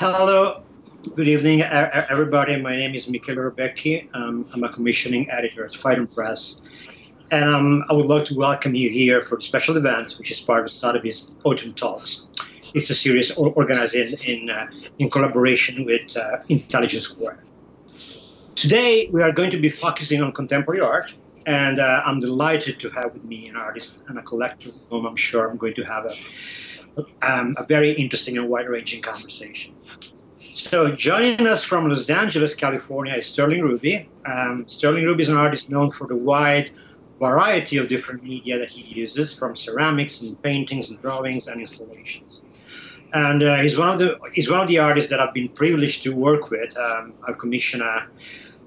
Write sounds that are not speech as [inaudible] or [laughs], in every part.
Hello, good evening, everybody. My name is Michele Robecchi. Um, I'm a commissioning editor at Phaidon Press. And um, I would like to welcome you here for the special event, which is part of Sotheby's Autumn Talks. It's a series organized in, in, uh, in collaboration with uh, Intelligence Square. Today, we are going to be focusing on contemporary art, and uh, I'm delighted to have with me an artist and a collector whom I'm sure I'm going to have a um, a very interesting and wide-ranging conversation. So joining us from Los Angeles, California is Sterling Ruby. Um, Sterling Ruby is an artist known for the wide variety of different media that he uses, from ceramics and paintings and drawings and installations. And uh, he's one of the he's one of the artists that I've been privileged to work with. Um, I've commissioned a,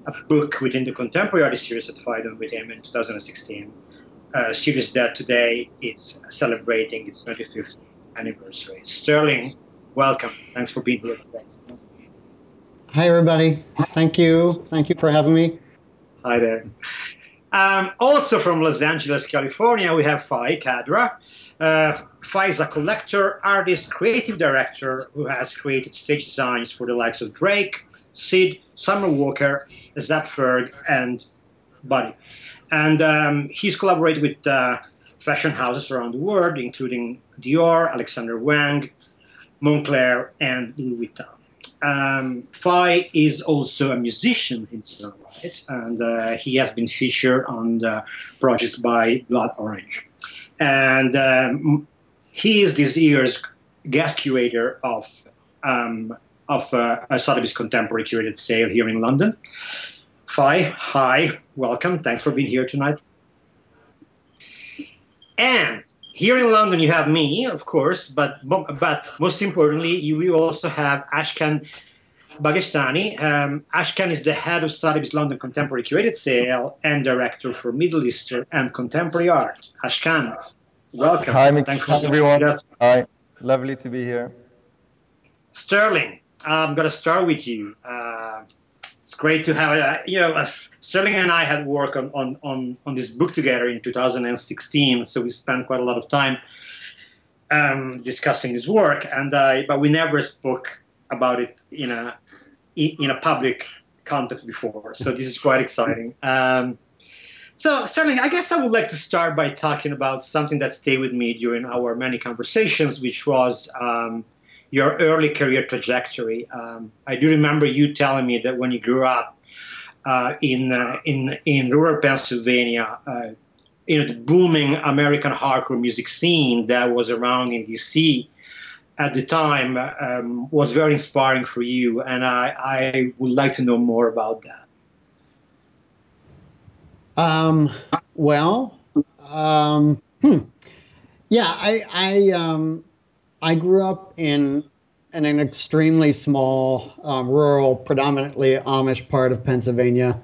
a, book within the contemporary artist series at Phaidon with him in 2016. A series that today is celebrating its 25th anniversary. Sterling, welcome. Thanks for being here today. Hi, everybody. Thank you. Thank you for having me. Hi there. Um, also from Los Angeles, California, we have Fai Khadra. Uh, Fai is a collector, artist, creative director who has created stage designs for the likes of Drake, SZA, Summer Walker, A$AP Ferg, and Buddy. And um, he's collaborated with uh, fashion houses around the world, including Dior, Alexander Wang, Moncler, and Louis Vuitton. Um, is also a musician himself, right? And uh, he has been featured on the projects by Blood Orange. And um, he is this year's guest curator of um, of uh, a Sotheby's Contemporary curated sale here in London. Fai, hi, welcome. Thanks for being here tonight. And here in London, you have me, of course, but but most importantly, you also have Ashkan Baghestani. Um, Ashkan is the head of Sotheby's London Contemporary Curated Sale and director for Middle Eastern and Contemporary Art. Ashkan, welcome. Hi, Thanks Hi everyone. Hi, lovely to be here. Sterling, I'm going to start with you. Uh, it's great to have uh, you know Sterling and I had worked on, on on on this book together in 2016, so we spent quite a lot of time um, discussing his work, and uh, but we never spoke about it in a in a public context before. So this is quite exciting. Um, so Sterling, I guess I would like to start by talking about something that stayed with me during our many conversations, which was um, your early career trajectory. Um, I do remember you telling me that when you grew up uh, in uh, in in rural Pennsylvania, uh, you know the booming American hardcore music scene that was around in DC at the time um, was very inspiring for you, and I, I would like to know more about that. Um, well, um, hmm. yeah, I, I um, I grew up in, in an extremely small, um, rural, predominantly Amish part of Pennsylvania.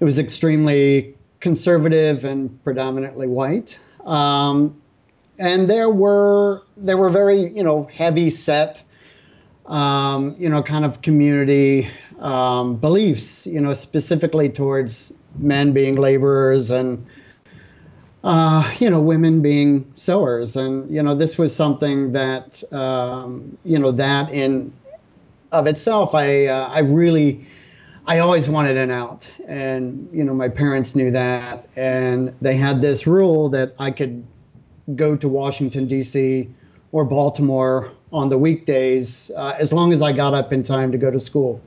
It was extremely conservative and predominantly white. Um, and there were there were very you know heavy set um, you know kind of community um, beliefs you know specifically towards men being laborers and uh, you know, women being sewers. And, you know, this was something that, um, you know, that in of itself, I, uh, I really, I always wanted an out. And, you know, my parents knew that. And they had this rule that I could go to Washington, D.C. or Baltimore on the weekdays uh, as long as I got up in time to go to school.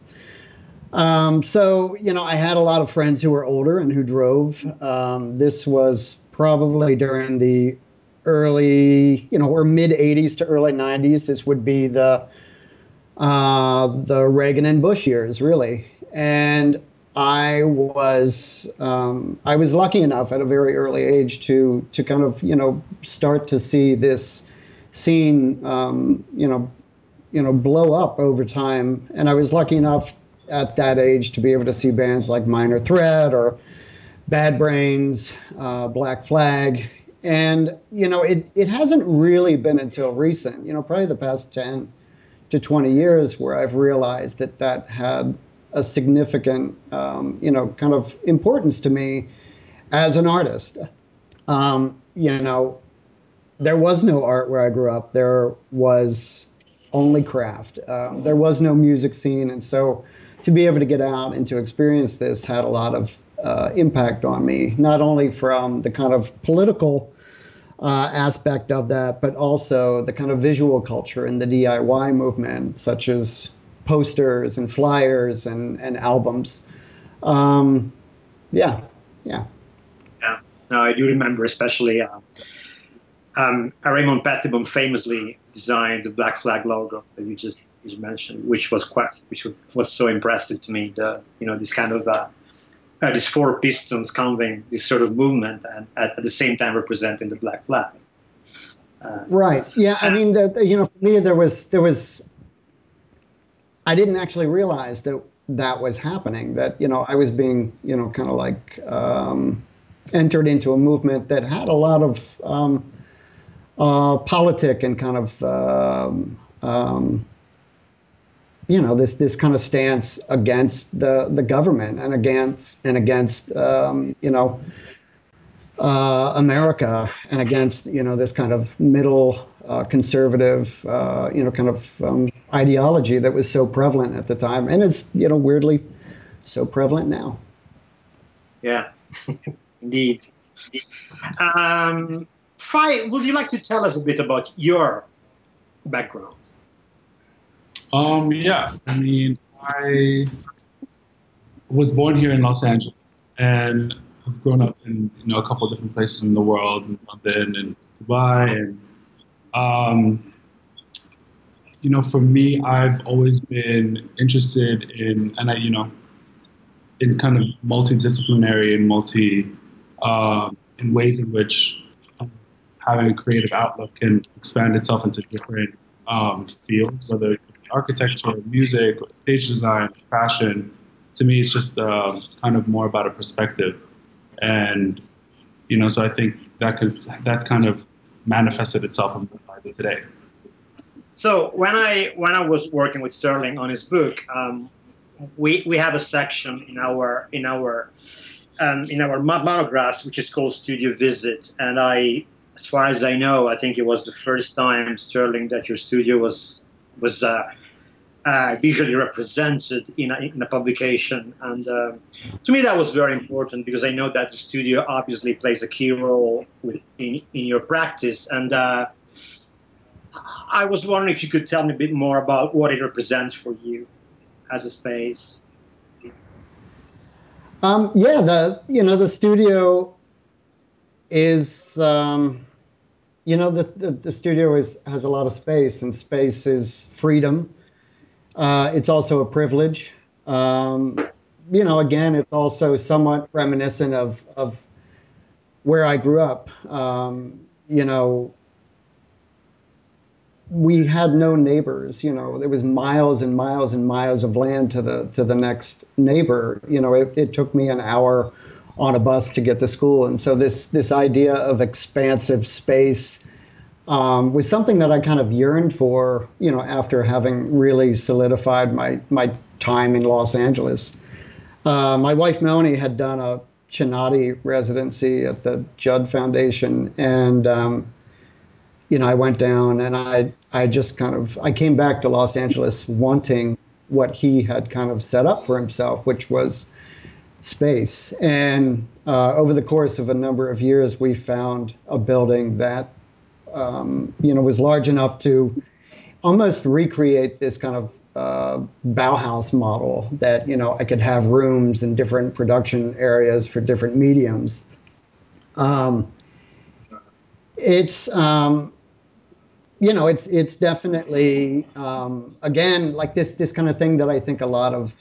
Um, so, you know, I had a lot of friends who were older and who drove. Um, this was probably during the early, you know, or mid 80s to early 90s. This would be the uh, the Reagan and Bush years, really. And I was um, I was lucky enough at a very early age to to kind of you know start to see this scene um, you know you know blow up over time. And I was lucky enough at that age to be able to see bands like Minor Threat or Bad Brains, uh, Black Flag, and you know it it hasn't really been until recent, you know, probably the past ten to twenty years where I've realized that that had a significant, um, you know, kind of importance to me as an artist. Um, you know, there was no art where I grew up. There was only craft. Um, there was no music scene, and so to be able to get out and to experience this had a lot of uh, impact on me, not only from the kind of political uh, aspect of that, but also the kind of visual culture and the DIY movement, such as posters and flyers and, and albums. Um, yeah, yeah. Yeah, no, I do remember especially uh, um, Raymond Pettibon famously designed the Black Flag logo that you just you mentioned, which was quite, which was so impressive to me. The you know this kind of uh, these four pistons conveying this sort of movement and at, at the same time representing the black flag. Uh, right. Yeah. I mean, the, the, you know, for me, there was there was. I didn't actually realize that that was happening. That you know, I was being you know kind of like um, entered into a movement that had a lot of um, uh, politic and kind of um, um you know this this kind of stance against the the government and against and against um, you know uh, America and against you know this kind of middle uh, conservative uh, you know kind of um, ideology that was so prevalent at the time and it's you know weirdly so prevalent now. Yeah, [laughs] indeed. Um, Fai, would you like to tell us a bit about your background? Um, yeah, I mean, I was born here in Los Angeles and have grown up in you know a couple of different places in the world, in London and Dubai, and um, you know, for me, I've always been interested in, and I, you know, in kind of multidisciplinary and multi, uh, in ways in which having a creative outlook can expand itself into different um, fields, whether architecture, music, stage design, fashion. To me, it's just um, kind of more about a perspective, and you know, so I think that could that's kind of manifested itself in my life today. So when I when I was working with Sterling on his book, um, we we have a section in our in our um, in our monographs which is called Studio Visit, and I, as far as I know, I think it was the first time Sterling that your studio was was uh, uh, visually represented in a, in a publication. And uh, to me, that was very important because I know that the studio obviously plays a key role with, in, in your practice. And uh, I was wondering if you could tell me a bit more about what it represents for you as a space. Um, yeah, the you know the studio is um, you know the, the, the studio is has a lot of space and space is freedom uh, it's also a privilege. Um, you know, again, it's also somewhat reminiscent of, of where I grew up. Um, you know, we had no neighbors. You know, there was miles and miles and miles of land to the to the next neighbor. You know, it, it took me an hour on a bus to get to school, and so this this idea of expansive space um, was something that I kind of yearned for, you know, after having really solidified my my time in Los Angeles. Uh, my wife Melanie had done a Chinati residency at the Judd Foundation, and um, you know, I went down and I I just kind of I came back to Los Angeles wanting what he had kind of set up for himself, which was space. And uh, over the course of a number of years, we found a building that um, you know, was large enough to almost recreate this kind of uh, Bauhaus model that you know I could have rooms in different production areas for different mediums. Um, it's um, you know it's it's definitely um, again like this this kind of thing that I think a lot of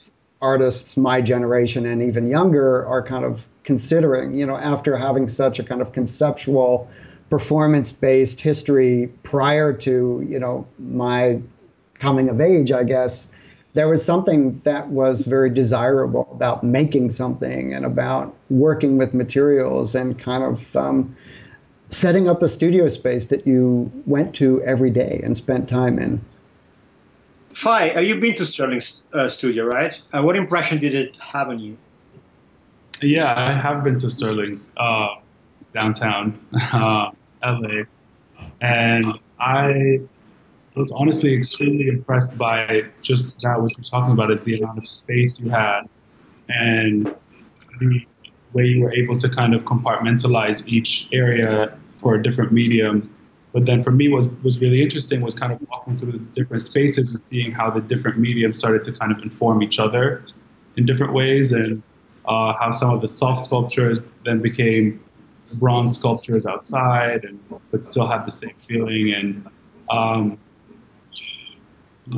artists my generation and even younger are kind of considering. You know, after having such a kind of conceptual performance-based history prior to you know my coming of age, I guess there was something that was very desirable about making something and about working with materials and kind of um, setting up a studio space that you went to every day and spent time in. Fai, uh, you've been to Sterling's uh, studio, right? Uh, what impression did it have on you? Yeah, I have been to Sterling's uh, downtown. [laughs] LA, and I was honestly extremely impressed by just that what you're talking about is the amount of space you had and the way you were able to kind of compartmentalize each area for a different medium. But then for me, was was really interesting was kind of walking through the different spaces and seeing how the different mediums started to kind of inform each other in different ways, and uh, how some of the soft sculptures then became bronze sculptures outside, and but still have the same feeling. And um,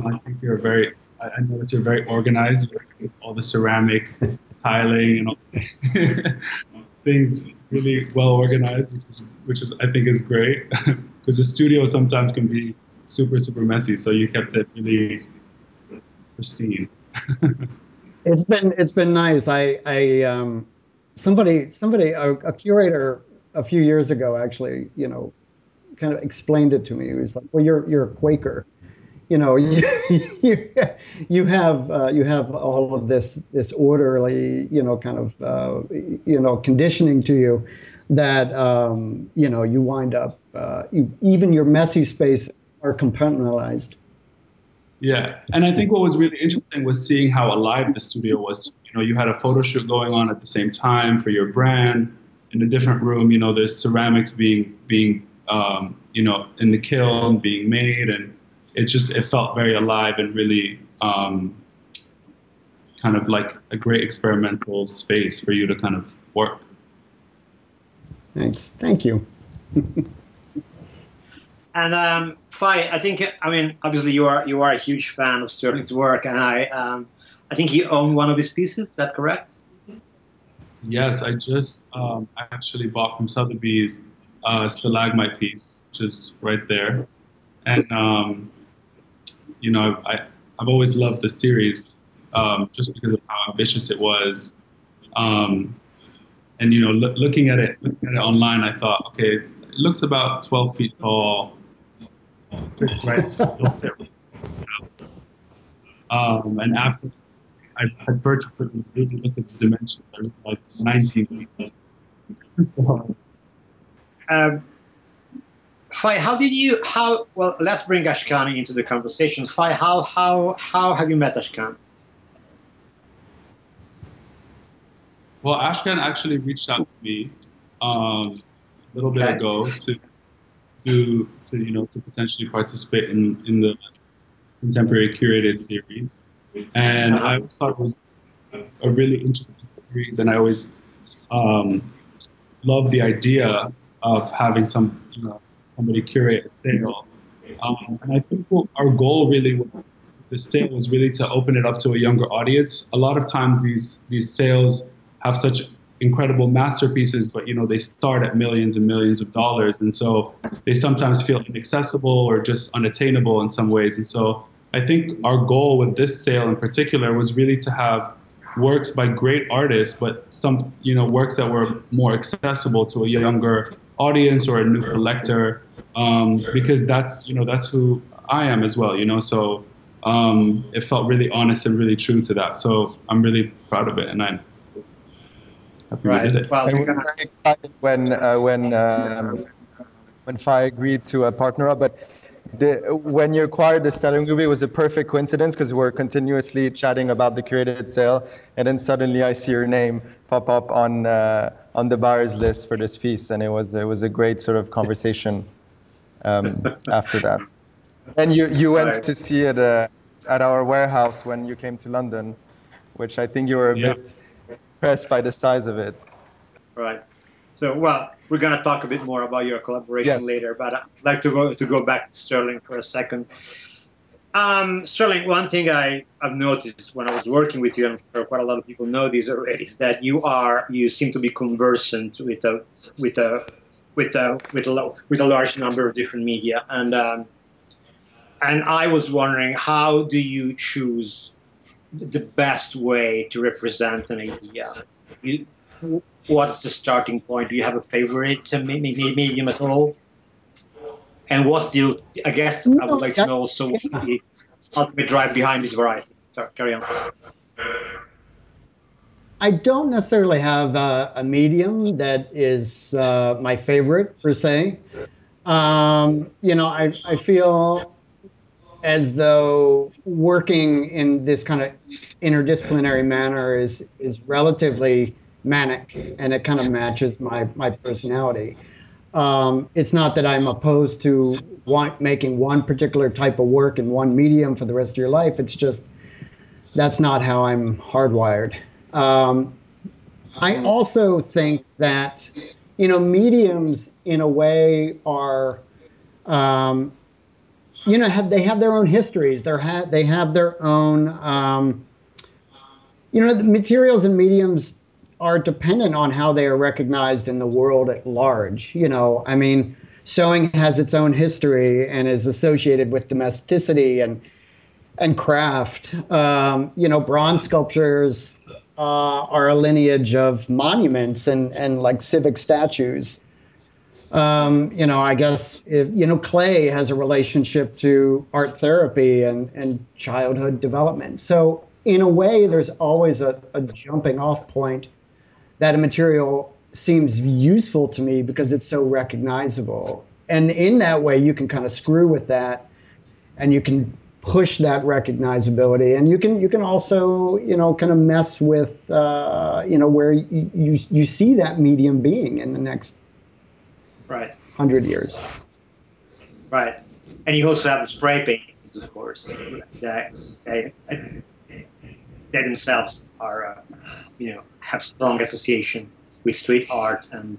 I think you're very. I notice you're very organized with all the ceramic tiling and all [laughs] things really well organized, which is which is I think is great [laughs] because the studio sometimes can be super super messy. So you kept it really pristine. [laughs] it's been it's been nice. I I um somebody somebody a, a, curator a few years ago actually you know kind of explained it to me. He was like, "Well, you're you're a Quaker." you know you [laughs] you have uh, you have all of this this orderly you know kind of uh, you know conditioning to you that um, you know you wind up uh, you, even your messy space are compartmentalized. Yeah, and I think what was really interesting was seeing how alive the studio was. You know, you had a photo shoot going on at the same time for your brand in a different room. You know, there's ceramics being being um, you know in the kiln being made and it just it felt very alive and really um, kind of like a great experimental space for you to kind of work. Thanks. Thank you. [laughs] and um, Fai, I think I mean obviously you are you are a huge fan of Sterling's work, and I um, I think you own one of his pieces. Is that correct? Yes, I just um, actually bought from Sotheby's uh, stalagmite piece, which is right there, and um, you know, I, I've always loved the series um, just because of how ambitious it was. Um, and you know, lo- looking at it, looking at it online, I thought, okay, it looks about 12 feet tall, fits right house. Um, and after I, I purchased it and really looked at the dimensions, I realized 19 feet. so, um, Fai, how did you how well let's bring Ashkan into the conversation. Fai, how how how have you met Ashkan? Well, Ashkan actually reached out to me um, a little bit okay. ago to to to you know to potentially participate in in the contemporary curated series, and. I always thought it was a really interesting series, and I always um, love the idea of having some you know somebody curate a sale. Um, and I think what our goal really was the sale was really to open it up to a younger audience. A lot of times these these sales have such incredible masterpieces, but you know they start at millions and millions of dollars, and so they sometimes feel inaccessible or just unattainable in some ways. And so I think our goal with this sale in particular was really to have works by great artists, but some you know works that were more accessible to a younger audience or a new collector, um, because that's you know that's who I am as well. You know, so um, it felt really honest and really true to that. So I'm really proud of it, and I'm right. we did it. Well, we were very excited when uh, when um, when Fai agreed to a partner up, but the, when you acquired the Stellium Group, it was a perfect coincidence because we're continuously chatting about the curated sale, and then suddenly I see your name pop up on uh, on the buyers list for this piece, and it was it was a great sort of conversation um, [laughs] after that. And you you went right. to see it uh, at our warehouse when you came to London, which I think you were a yep. bit impressed by the size of it. Right. So well, we're going to talk a bit more about your collaboration yes. later, but I'd like to go to go back to Sterling for a second. Um, Sterling, one thing I, have noticed when I was working with you, and for quite a lot of people know this already, is that you are you seem to be conversant with a with a with a with a with a large number of different media, and um, and I was wondering how do you choose the best way to represent an idea? You, what's the starting point? Do you have a favorite medium at all? And what's the, I guess I would like to know also what the ultimate drive behind this variety. Sorry, carry on. I don't necessarily have a, a medium that is uh, my favorite per se. Um, you know, I, I feel as though working in this kind of interdisciplinary manner is is relatively manic, and it kind of matches my my personality. Um, it's not that I'm opposed to want making one particular type of work in one medium for the rest of your life. It's just that's not how I'm hardwired. Um, I also think that you know mediums in a way are um, you know have, they have their own histories. They ha- they have their own um, you know the materials and mediums are dependent on how they are recognized in the world at large you know. I mean sewing has its own history and is associated with domesticity and and craft. Um, you know bronze sculptures uh, are a lineage of monuments and and like civic statues um, you know, I guess if you know, clay has a relationship to art therapy and and childhood development. So in a way, there's always a, a jumping off point that a material seems useful to me because it's so recognizable. And in that way, you can kind of screw with that, and you can push that recognizability and you can you can also you know kind of mess with uh, you know where you, you you see that medium being in the next right. 100 years. Right. And you also have the spray paintings, of course, that they, they themselves are, uh, you know, have strong association with street art and.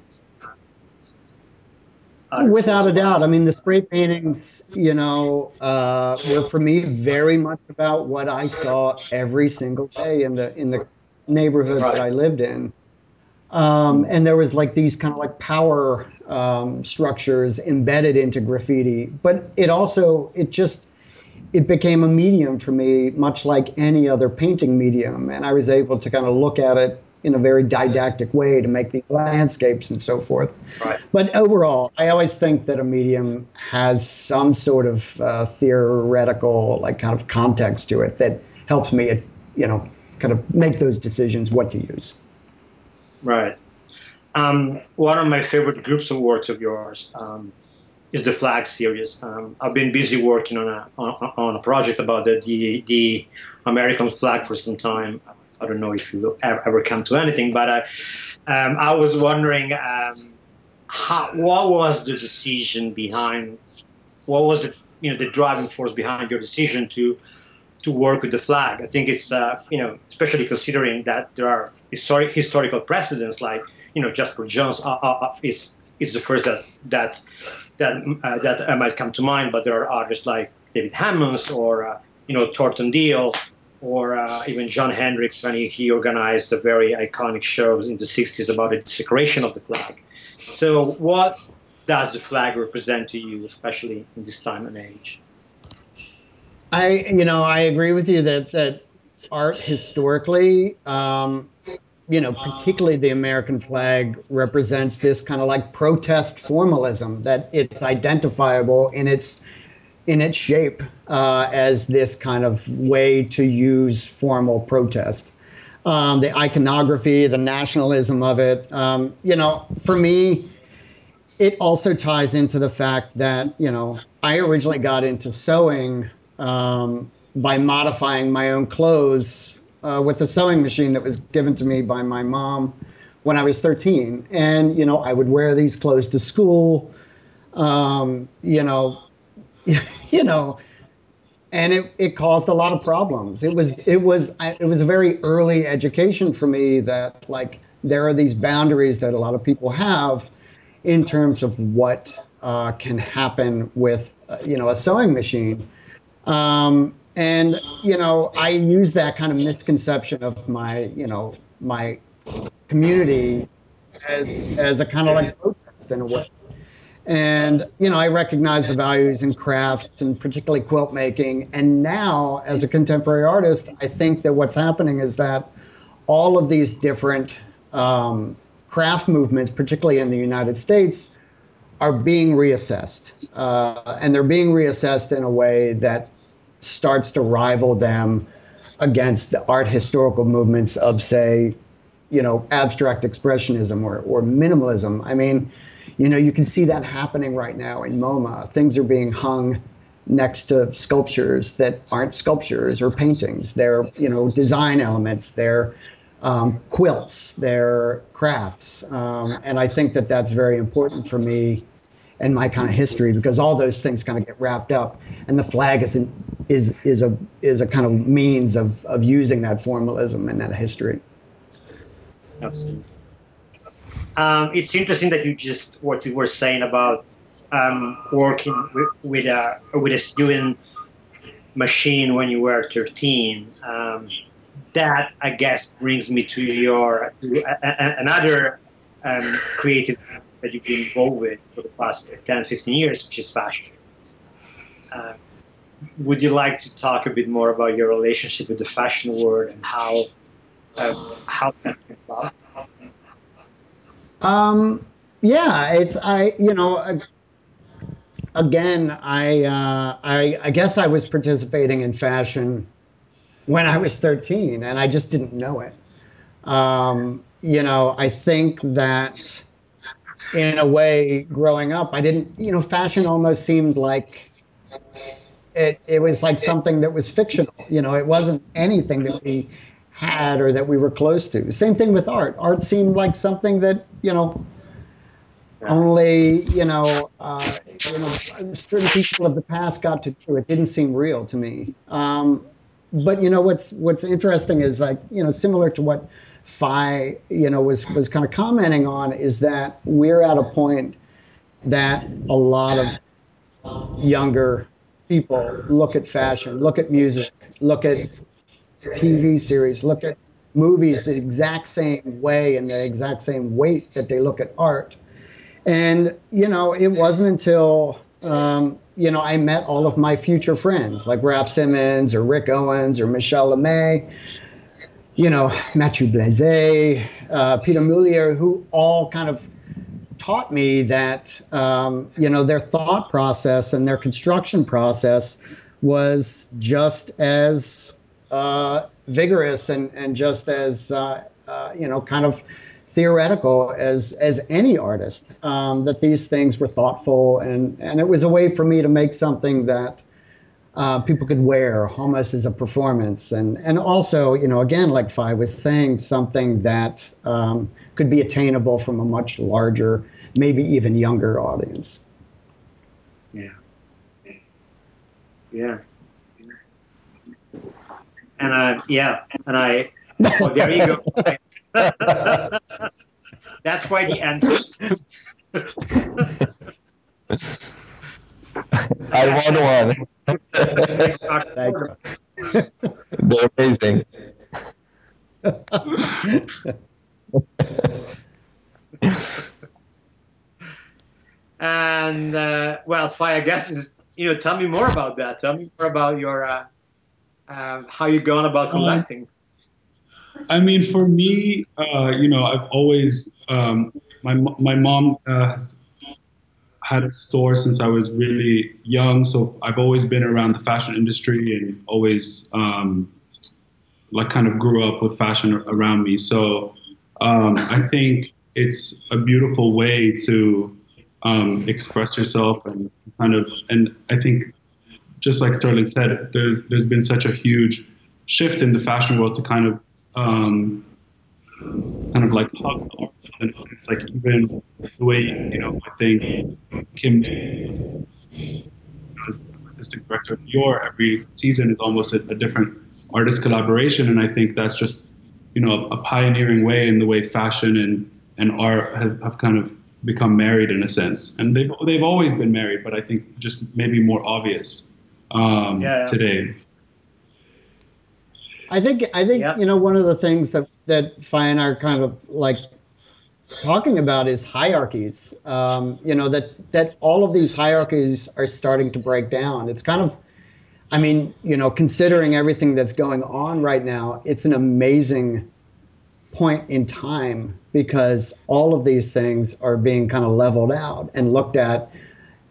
Without a doubt, I mean the spray paintings, you know, uh, were for me very much about what I saw every single day in the in the neighborhood right. that I lived in. Um, and there was like these kind of like power um, structures embedded into graffiti. But it also it just it became a medium for me, much like any other painting medium, and I was able to kind of look at it in a very didactic way to make these landscapes and so forth. Right. But overall, I always think that a medium has some sort of uh, theoretical, like kind of context to it that helps me, you know, kind of make those decisions what to use. Right. Um, one of my favorite groups of works of yours um, is the Flag series. Um, I've been busy working on a on, on, a project about the, the, the American flag for some time. I don't know if you ever, ever come to anything, but I, um, I was wondering um, how, what was the decision behind what was the you know the driving force behind your decision to to work with the flag. I think it's uh, you know especially considering that there are historic historical precedents like you know Jasper Johns uh, uh, uh, is is the first that that that uh, that might come to mind, but there are others like David Hammons or uh, you know Thornton Dial or uh, even Jon Hendricks when he, he organized a very iconic show in the 60s about the desecration of the flag. So what does the flag represent to you, especially in this time and age? I, you know, I agree with you that that art historically um, you know, particularly the American flag represents this kind of like protest formalism that it's identifiable in its in its shape uh, as this kind of way to use formal protest. Um, the iconography, the nationalism of it, um, you know, for me, it also ties into the fact that you know I originally got into sewing um, by modifying my own clothes uh, with a sewing machine that was given to me by my mom when I was 13. And, you know, I would wear these clothes to school, um, you know, [laughs] you know, and it, it caused a lot of problems. It was, it was, it was a very early education for me that like, there are these boundaries that a lot of people have in terms of what uh, can happen with, uh, you know, a sewing machine. Um, and you know i use that kind of misconception of my you know my community as as a kind of like protest in a way. And you know i recognize the values in crafts and particularly quilt making. And now as a contemporary artist i think that what's happening is that all of these different um, craft movements particularly in the united states are being reassessed. Uh, and they're being reassessed in a way that starts to rival them against the art historical movements of, say, you know, abstract expressionism or, or minimalism. I mean, you know, you can see that happening right now in MoMA. Things are being hung next to sculptures that aren't sculptures or paintings. They're you know design elements. They're um, quilts. They're crafts. Um, and I think that that's very important for me and my kind of history because all those things kind of get wrapped up and the flag is an, is is a is a kind of means of of using that formalism and that history Absolutely. Um, it's interesting that you just what you were saying about um, working with, with a with a student machine when you were 13. Um, that I guess brings me to your to a, a, another um, creative that you've been involved with for the past 10, 15 years, which is fashion. Uh, would you like to talk a bit more about your relationship with the fashion world and how uh, how that came about? Um, yeah, it's I you know again I uh, I I guess I was participating in fashion when I was 13 and I just didn't know it. Um, you know, I think that in a way, growing up, I didn't, you know, fashion almost seemed like it, it was like something that was fictional. You know, it wasn't anything that we had or that we were close to. Same thing with art. Art seemed like something that, you know, only, you know, uh, you know, certain people of the past got to do. It didn't seem real to me. Um, but you know what's what's interesting is like you know similar to what Fai, you know, was was kind of commenting on is that we're at a point that a lot of younger people look at fashion, look at music, look at TV series, look at movies the exact same way and the exact same weight that they look at art. And you know, it wasn't until um, you know I met all of my future friends like Raf Simons or Rick Owens or Michèle Lamy you know, Matthieu Blazy, uh, Pieter Mulier, who all kind of taught me that, um, you know, their thought process and their construction process was just as uh, vigorous and, and just as, uh, uh you know, kind of theoretical as as any artist. Um, that these things were thoughtful, and and it was a way for me to make something that uh, people could wear almost as a performance. And, and also, you know, again, like Fai was saying, something that um, could be attainable from a much larger, maybe even younger audience. Yeah. Yeah. And uh, yeah, and I, well, there you go. [laughs] That's why the end. [laughs] I won one. [laughs] They're amazing. and Fai, I guess is you know, tell me more about that. Tell me more about your uh, uh, how you going about um, collecting. Um, I mean, for me, uh, you know, I've always um, my my mom uh, has had a store since I was really young, so I've always been around the fashion industry and always um, like kind of grew up with fashion around me. So um, I think it's a beautiful way to um, express yourself and kind of and I think just like Sterling said, there's there's been such a huge shift in the fashion world to kind of um, kind of like hug in a sense, like even the way you know I think Kim as artistic director of Dior, every season is almost a, a, different artist collaboration, and I think that's just you know a pioneering way in the way fashion and and art have, have kind of become married in a sense, and they've they've always been married, but I think just maybe more obvious um, yeah. today. I think I think yeah. you know one of the things that that Fai and I are kind of like talking about is hierarchies. Um, you know that that all of these hierarchies are starting to break down. It's kind of, I mean, you know, considering everything that's going on right now, it's an amazing point in time because all of these things are being kind of leveled out and looked at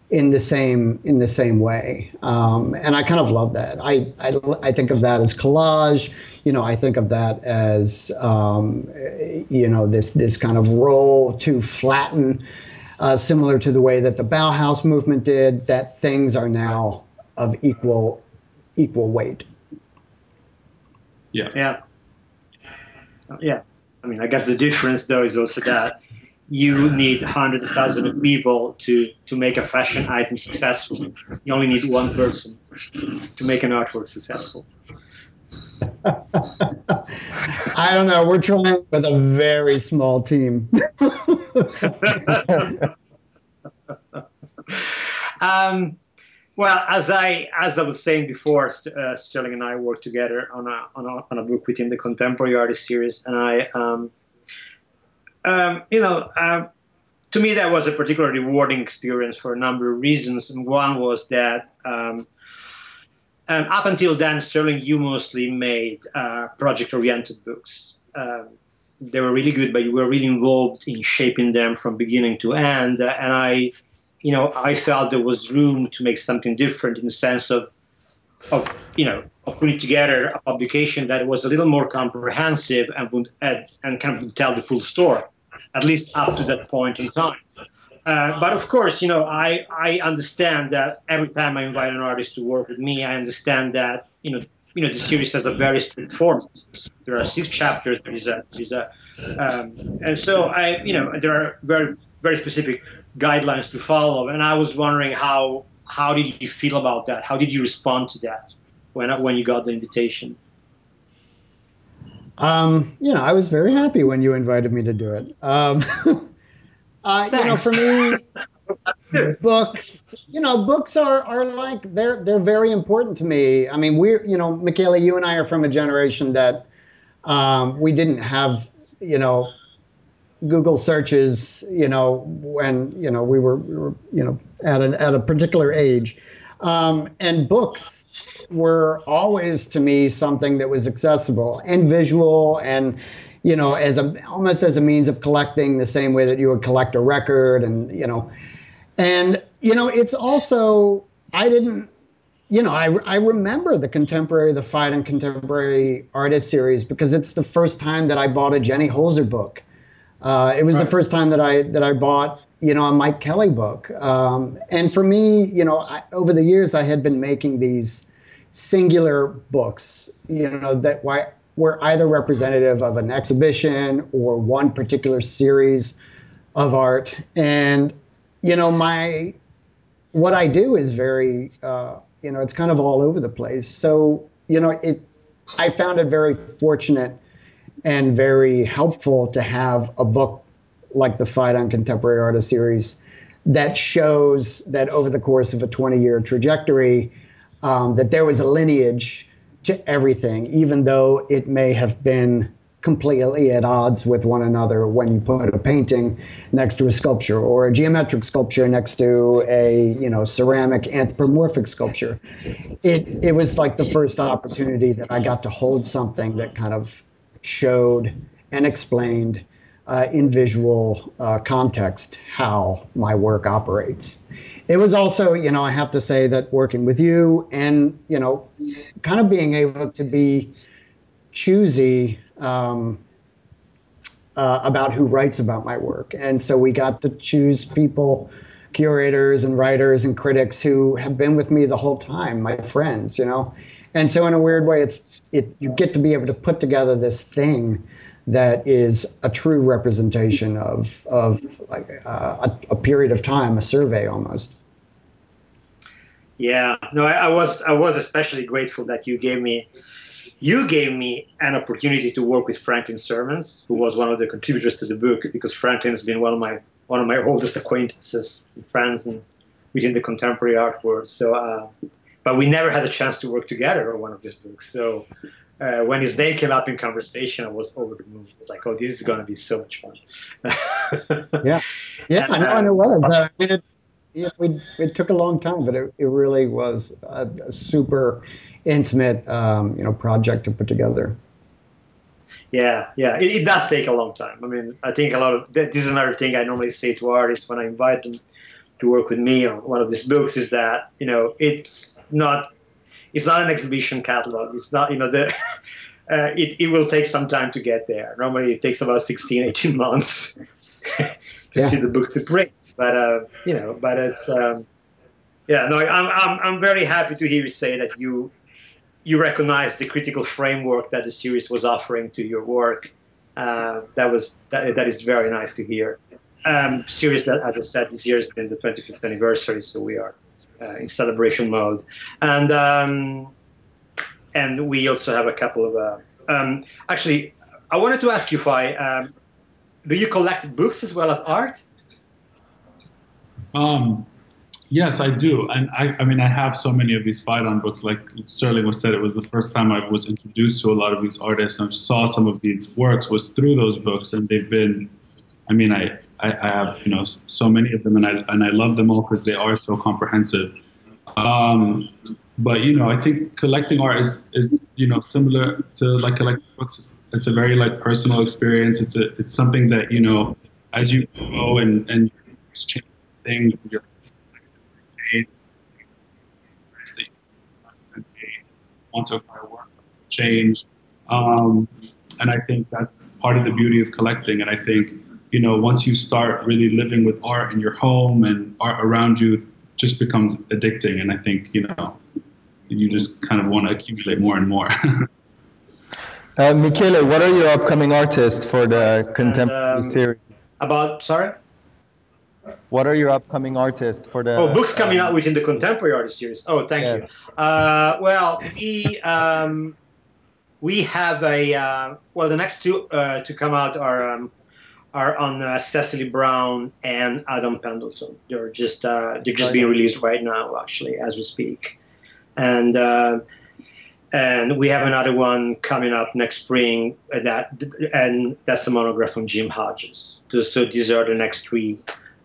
in the same in the same way. Um, and I kind of love that. I, I I think of that as collage you know, I think of that as, um, you know, this this kind of role to flatten, uh, similar to the way that the Bauhaus movement did. That things are now of equal equal weight. Yeah. Yeah. Yeah. I mean, I guess the difference though is also that you need hundred thousand of people to to make a fashion item successful. You only need one person to make an artwork successful. [laughs] I don't know. We're trying with a very small team. [laughs] [laughs] um, well, as I as I was saying before, uh, Sterling and I worked together on a, on a on a book within the Contemporary Artist series, and I, um, um, you know, uh, to me that was a particularly rewarding experience for a number of reasons. And one was that um, um up until then, Sterling, you mostly made uh, project-oriented books. Um, they were really good, but you were really involved in shaping them from beginning to end, and I you know, I felt there was room to make something different in the sense of, of you know, of putting together a publication that was a little more comprehensive and would add, and kind of tell the full story, at least up to that point in time. Uh, but of course, you know, I, I understand that every time I invite an artist to work with me, I understand that, you know, you know, the series has a very strict format. There are six chapters. There is a, there is a, um, and so I, you know, there are very, very specific guidelines to follow. And I was wondering how how did you feel about that? How did you respond to that when when you got the invitation? Um, you know, I was very happy when you invited me to do it. Um, [laughs] uh, you know, for me, [laughs] books, you know, books are, are like they're they're very important to me. I mean, we're you know, Michaela, you and I are from a generation that um, we didn't have you know Google searches, you know, when you know we were, we were you know at an at a particular age, um, and books were always to me something that was accessible and visual and you know as a almost as a means of collecting the same way that you would collect a record and you know and you know it's also I didn't you know, I, I remember the contemporary, the Phaidon Contemporary Artist series because it's the first time that I bought a Jenny Holzer book. Uh, it was right. the first time that I that I bought you know a Mike Kelley book, um, and for me, you know, I, over the years I had been making these singular books, you know, that why were either representative of an exhibition or one particular series of art, and you know, my what I do is very, uh, you know, it's kind of all over the place. So you know, it I found it very fortunate and very helpful to have a book like the Phaidon Contemporary Artist series that shows that over the course of a 20 year trajectory, um, that there was a lineage to everything, even though it may have been completely at odds with one another when you put a painting next to a sculpture or a geometric sculpture next to a you know ceramic anthropomorphic sculpture. It it was like the first opportunity that I got to hold something that kind of showed and explained uh, in visual uh, context how my work operates. It was also, you know, I have to say that working with you and, you know, kind of being able to be choosy um, uh, about who writes about my work. And so we got to choose people, curators and writers and critics who have been with me the whole time, my friends, you know. And so in a weird way, it's it you get to be able to put together this thing that is a true representation of of like uh, a, a, period of time, a survey almost. Yeah, no, I, I, was I was especially grateful that you gave me you gave me an opportunity to work with Franklin Sirmans, who was one of the contributors to the book, because Franklin has been one of my one of my oldest acquaintances, friends, and within the contemporary art world. So uh, but we never had a chance to work together on one of these books. So uh, when his name came up in conversation, I was over the moon. I was like, "Oh, this is going to be so much fun." [laughs] yeah, yeah, and, I know, and it was. Uh, I mean, it, it, it, it, took a long time, but it, it really was a, a super intimate, um, you know, project to put together. Yeah, yeah, it, it, does take a long time. I mean, I think a lot of this is another thing I normally say to artists when I invite them to work with me on one of these books is that you know it's not it's not an exhibition catalog. It's not you know the [laughs] uh, it, it will take some time to get there. Normally it takes about 16, [laughs] 18 months [laughs] to yeah. see the book to print. But uh, you know, but it's um, Yeah, no, I'm, I'm, I'm very happy to hear you say that you you recognize the critical framework that the series was offering to your work. Uh, that was that, that is very nice to hear. Um, series that, as I said, this year has been the 25th anniversary, so we are uh, in celebration mode, and um, and we also have a couple of. Uh, um, actually, I wanted to ask you, Fai, um, do you collect books as well as art? Um, yes, I do, and I, I mean, I have so many of these Phaidon books. Like Sterling was said, it was the first time I was introduced to a lot of these artists and saw some of these works was through those books, and they've been. I mean, I, I, I have you know so many of them, and I and I love them all because they are so comprehensive. Um, but you know, I think collecting art is, is you know similar to like collecting books. It's a very like personal experience. It's a it's something that you know as you go and and change things, your want to acquire work change. Um, and I think that's part of the beauty of collecting. And I think, you know, once you start really living with art in your home and art around you, just becomes addicting. And I think, you know, you just kind of want to accumulate more and more. [laughs] uh, Michele, what are your upcoming artists for the contemporary and, um, series? About, sorry? What are your upcoming artists for the? Oh, books coming um, out within the contemporary artist series. Oh, thank yeah. you. Uh, well, we um, we have a uh, well, the next two uh, to come out are um, are on uh, Cecily Brown and Adam Pendleton. They're just uh, they're just being released right now, actually, as we speak, and uh, and we have another one coming up next spring. That and that's a monograph on Jim Hodges. So these are the next three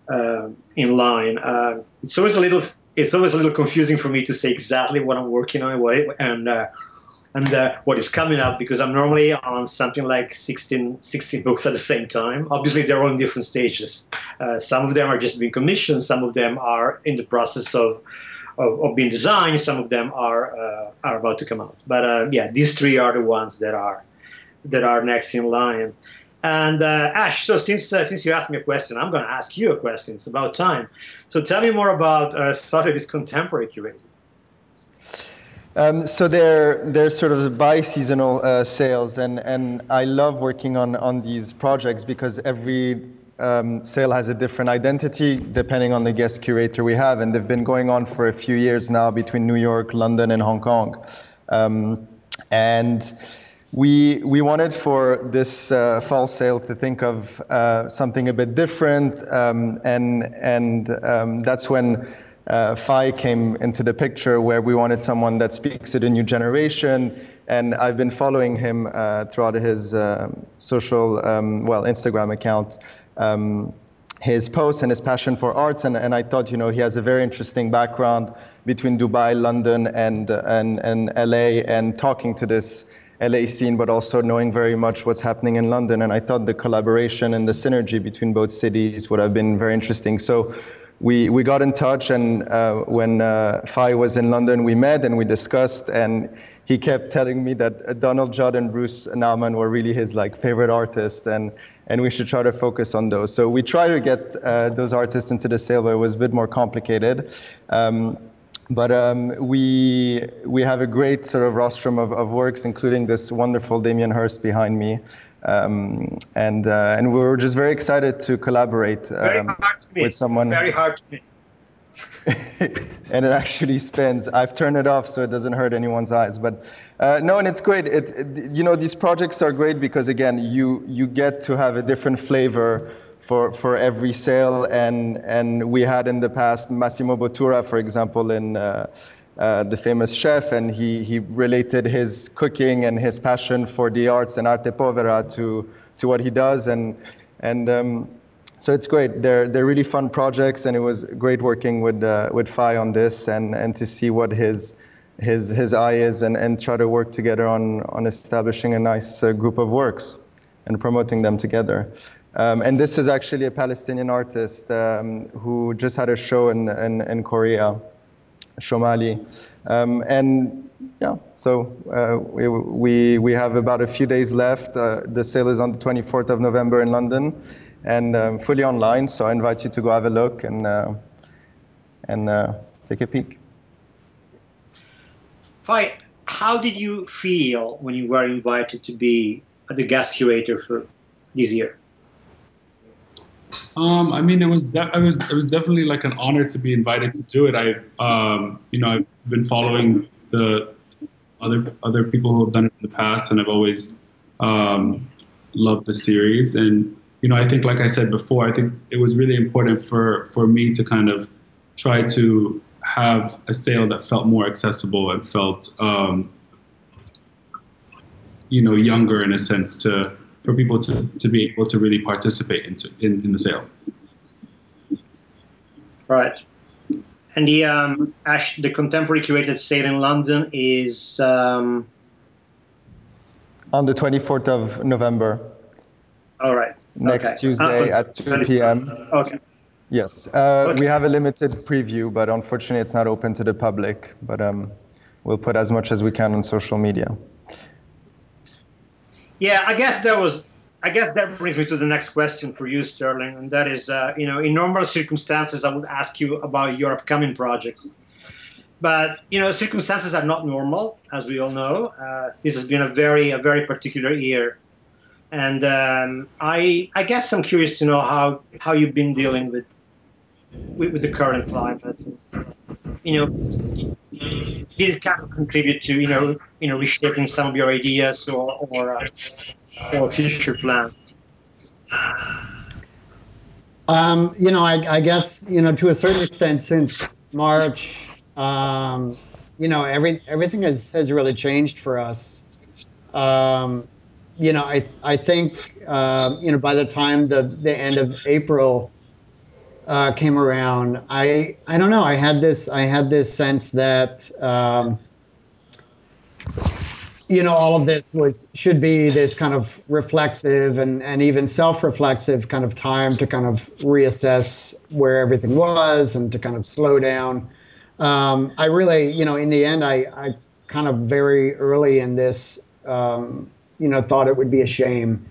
uh, in line. Uh, it's always a little it's always a little confusing for me to say exactly what I'm working on and uh, and uh, what is coming up because I'm normally on something like 16, 16 books at the same time. Obviously, they're all in different stages. Uh, some of them are just being commissioned. Some of them are in the process of of, of being designed. Some of them are uh, are about to come out. But yeah, these three are the ones that are that are next in line. And uh, Ash, so since uh, since you asked me a question, I'm going to ask you a question. It's about time. So tell me more about uh, Sotheby's contemporary curating. Um, so they're they're sort of bi-seasonal uh, sales, and and I love working on on these projects because every um, sale has a different identity depending on the guest curator we have, and they've been going on for a few years now between New York, London, and Hong Kong, um, and we, we wanted for this uh, fall sale to think of uh, something a bit different, um, and, and um, that's when uh, Fai came into the picture, where we wanted someone that speaks to the new generation. And I've been following him uh, throughout his uh, social, um, well, Instagram account, um, his posts and his passion for arts. And, and I thought, you know, he has a very interesting background between Dubai, London, and, and, and LA, and talking to this LA scene, but also knowing very much what's happening in London. And I thought the collaboration and the synergy between both cities would have been very interesting. So we, we got in touch, and uh, when uh, Fai was in London, we met and we discussed, and he kept telling me that uh, Donald Judd and Bruce Nauman were really his like favorite artists, and and we should try to focus on those. So we try to get uh, those artists into the sale, but it was a bit more complicated. Um, but um, we we have a great sort of rostrum of, of works, including this wonderful Damien Hirst behind me, um, and uh, and we were just very excited to collaborate um, with someone. Very hard to [laughs] and it actually spins. I've turned it off so it doesn't hurt anyone's eyes. But uh, no, and it's great. It, it, you know, these projects are great because again, you you get to have a different flavor for, for every sale. And, and we had in the past Massimo Bottura, for example, in uh, uh, the famous chef, and he, he related his cooking and his passion for the arts and arte povera to, to what he does. And, and um, so it's great. They're, they're really fun projects, and it was great working with, uh, with Fai on this and, and to see what his, his, his eye is and, and try to work together on, on establishing a nice uh, group of works and promoting them together. Um, and this is actually a Palestinian artist um, who just had a show in, in, in Korea, Shomali. Um, and yeah, so uh, we, we, we have about a few days left. Uh, the sale is on the 24th of November in London and um, fully online. So I invite you to go have a look and, uh, and uh, take a peek. Fai, how did you feel when you were invited to be the guest curator for this year? Um, I mean, it was de- it was it was definitely like an honor to be invited to do it. I've um, you know I've been following the other other people who have done it in the past, and I've always um, loved the series. And you know, I think like I said before, I think it was really important for for me to kind of try to have a sale that felt more accessible and felt um, you know younger in a sense to for people to, to be able to really participate into, in, in the sale. Right. And the um, Ash, the contemporary curated sale in London is um, on the 24th of November. All right. Next okay. Tuesday uh, at 2 p.m. Okay. Yes, uh, okay. we have a limited preview, but unfortunately, it's not open to the public. But um, we'll put as much as we can on social media. Yeah, I guess that was. I guess that brings me to the next question for you, Sterling, and that is, uh, you know, in normal circumstances, I would ask you about your upcoming projects, but you know, circumstances are not normal, as we all know. Uh, this has been a very, a very particular year, and um, I, I guess I'm curious to know how how you've been dealing with with, with the current climate. You know, kind of contribute to you know you know reshaping some of your ideas or or, uh, or future plans? Um, you know, I, I, guess you know to a certain extent since March, um, you know, every everything has has really changed for us. Um, you know, I I think uh, you know by the time the the end of April uh, came around, I I don't know. I had this I had this sense that um, you know all of this was should be this kind of reflexive and and even self-reflexive kind of time to kind of reassess where everything was and to kind of slow down. Um, I really, you know, in the end, I I kind of very early in this, um, you know, thought it would be a shame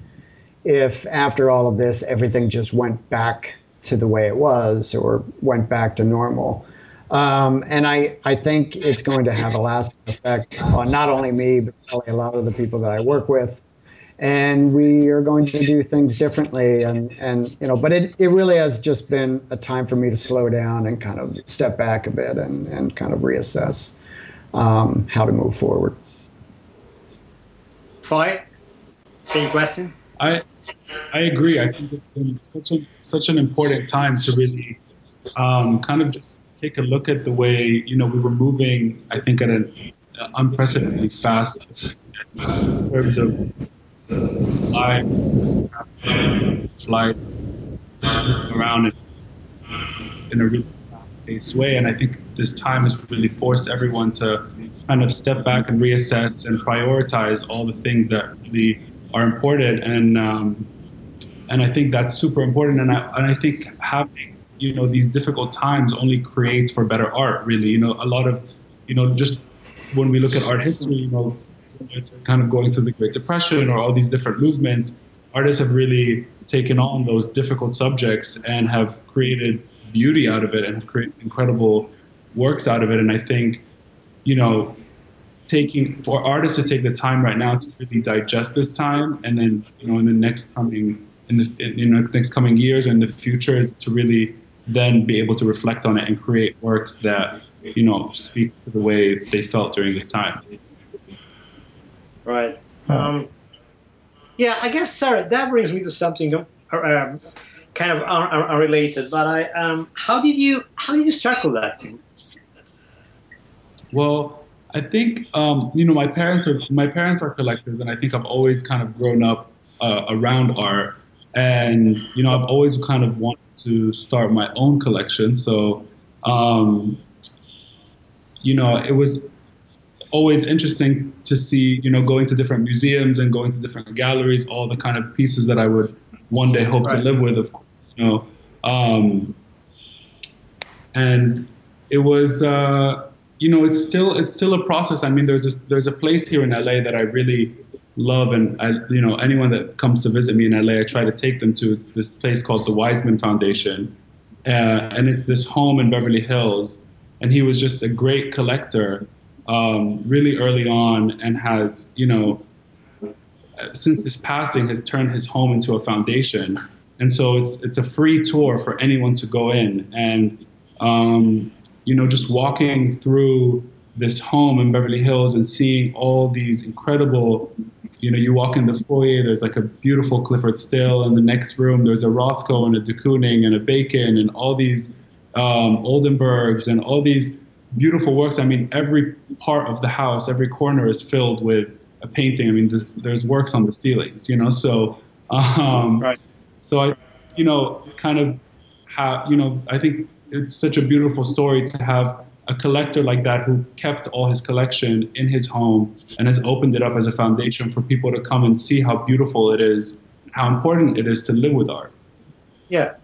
if after all of this everything just went back to the way it was or went back to normal. Um, and I, I think it's going to have a lasting effect on not only me, but probably a lot of the people that I work with. And we are going to do things differently. And, and you know, but it, it really has just been a time for me to slow down and kind of step back a bit and, and kind of reassess um, how to move forward. Fai, same question. I I agree. I think it's been such a such an important time to really um, kind of just take a look at the way you know we were moving. I think at an unprecedentedly fast in terms of lives, flight around in a really fast-paced way. And I think this time has really forced everyone to kind of step back and reassess and prioritize all the things that really are important. And um, and I think that's super important. And I and I think having you know these difficult times only creates for better art. Really, you know, a lot of you know just when we look at art history, you know, it's kind of going through the Great Depression or all these different movements. Artists have really taken on those difficult subjects and have created beauty out of it and have created incredible works out of it. And I think, you know, taking for artists to take the time right now to really digest this time, and then you know in the next coming in the in, you know next coming years or in the future is to really then be able to reflect on it and create works that you know speak to the way they felt during this time. Right. Um, yeah, I guess, Sarah, that brings me to something um, kind of un- un- unrelated. But I, um, how did you how did you struggle that thing? Well, I think um, you know my parents are my parents are collectors, and I think I've always kind of grown up uh, around art, and you know I've always kind of wanted to start my own collection. So, um, you know, it was always interesting to see you know going to different museums and going to different galleries, all the kind of pieces that I would one day hope right. to live with, of course, you know, um, and it was. Uh, you know, it's still it's still a process. I mean, there's a, there's a place here in LA that I really love, and I, you know, anyone that comes to visit me in LA, I try to take them to. This place called the Weisman Foundation, uh, and it's this home in Beverly Hills and he was just a great collector um, really early on, and has you know since his passing has turned his home into a foundation. And so it's it's a free tour for anyone to go in and um, you know just walking through this home in Beverly Hills and seeing all these incredible you know, you walk in the foyer, there's like a beautiful Clyfford Still. In the next room, there's a Rothko and a de Kooning and a Bacon and all these um, Oldenburgs and all these beautiful works. I mean, every part of the house, every corner is filled with a painting. I mean, there's, there's works on the ceilings, you know. So, um, right. so I, you know, kind of have, you know, I think it's such a beautiful story to have a collector like that who kept all his collection in his home and has opened it up as a foundation for people to come and see how beautiful it is, how important it is to live with art. Yeah.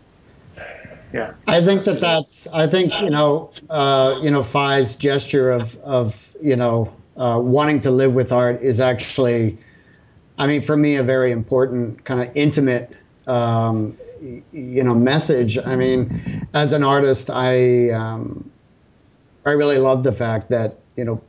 Yeah. I think that that's, I think, you know, uh, you know, Fai's gesture of, of, you know, uh, wanting to live with art is actually, I mean, for me, a very important kind of intimate, um, you know, message. I mean, as an artist, I, um, I really love the fact that you know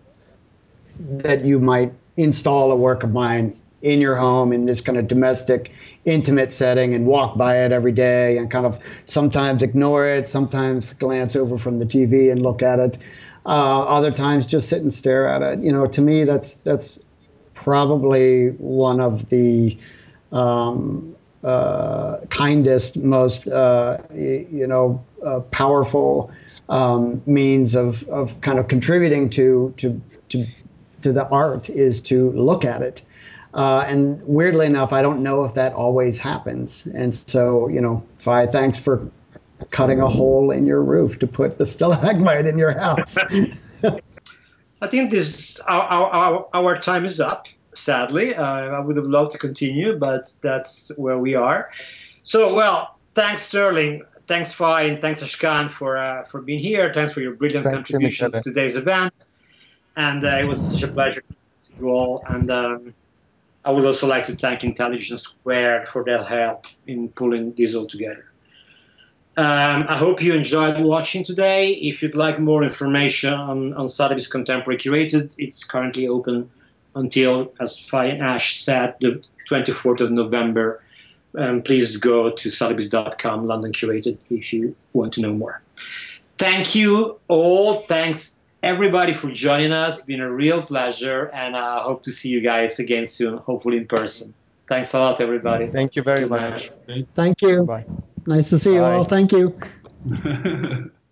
that you might install a work of mine in your home in this kind of domestic, intimate setting and walk by it every day and kind of sometimes ignore it, sometimes glance over from the TV and look at it. Uh, other times just sit and stare at it. You know, to me, that's that's probably one of the um, uh, kindest, most uh, you know, uh, powerful um, means of, of kind of contributing to, to, to, to the art is to look at it. Uh, and weirdly enough, I don't know if that always happens. And so, you know, Fai, thanks for cutting a hole in your roof to put the [laughs] stalagmite in your house. [laughs] I think this our, our, our time is up. Sadly, uh, I would have loved to continue, but that's where we are. So, well, thanks, Sterling thanks, Fai. thanks, Ashkan, for uh, for being here. Thanks for your brilliant Thank contributions to today's event. And uh, it was such a pleasure to see you all. And um, I would also like to thank Intelligence Squared for their help in pulling this all together. Um, I hope you enjoyed watching today. If you'd like more information on, on Sotheby's Contemporary Curated, it's currently open until, as Fai and Ash said, the 24th of November um, please go to sotheby's.com, London Curated, if you want to know more. Thank you all. Thanks everybody for joining us. It's been a real pleasure, and I hope to see you guys again soon, hopefully in person. Thanks a lot, everybody. Thank you very much. Thank you. Bye. Nice to see Bye. you all. Thank you. [laughs]